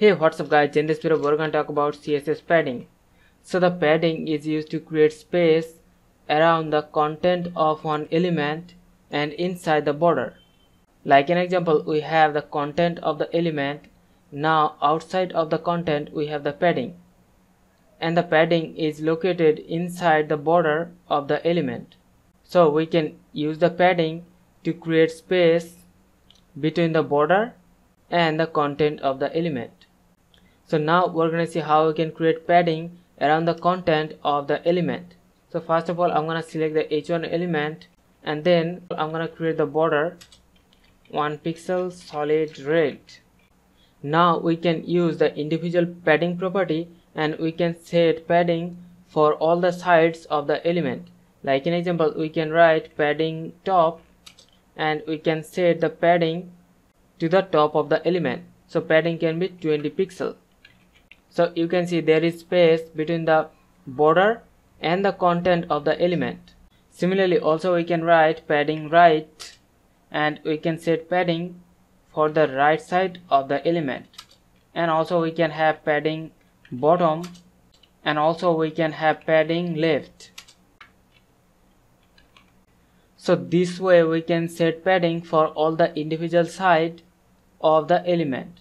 Hey what's up guys in this video we're going to talk about CSS padding. So the padding is used to create space around the content of one element and inside the border. Like an example we have the content of the element now outside of the content we have the padding and the padding is located inside the border of the element. So we can use the padding to create space between the border and the content of the element. So now we're going to see how we can create padding around the content of the element. So first of all I'm going to select the h1 element and then I'm going to create the border 1 pixel solid red. Now we can use the individual padding property and we can set padding for all the sides of the element. Like in example we can write padding top and we can set the padding to the top of the element so padding can be 20 pixel so you can see there is space between the border and the content of the element. Similarly also we can write padding right and we can set padding for the right side of the element. And also we can have padding bottom and also we can have padding left. So this way we can set padding for all the individual side of the element.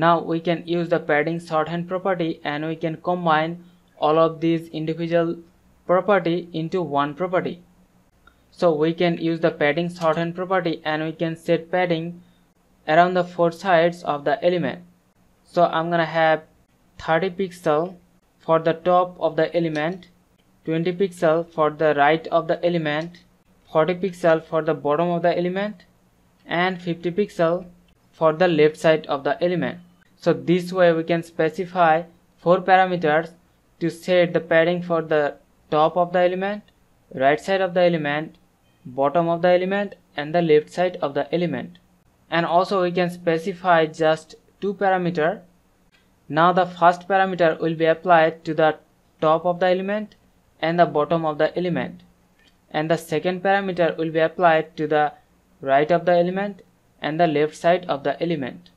Now we can use the padding shorthand property and we can combine all of these individual property into one property. So we can use the padding shorthand property and we can set padding around the four sides of the element. So I'm gonna have 30 pixel for the top of the element, 20 pixel for the right of the element, 40 pixel for the bottom of the element and 50 pixel for the left side of the element. So this way we can specify four parameters to set the padding for the top of the element, right side of the element, bottom of the element and the left side of the element. And also we can specify just two parameter. Now the first parameter will be applied to the top of the element and the bottom of the element and the second parameter will be applied to the right of the element and the left side of the element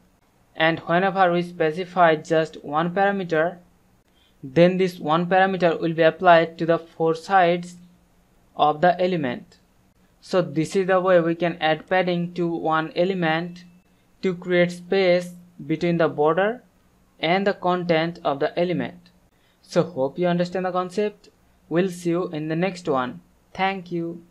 and whenever we specify just one parameter then this one parameter will be applied to the four sides of the element. So this is the way we can add padding to one element to create space between the border and the content of the element. So hope you understand the concept. We'll see you in the next one. Thank you.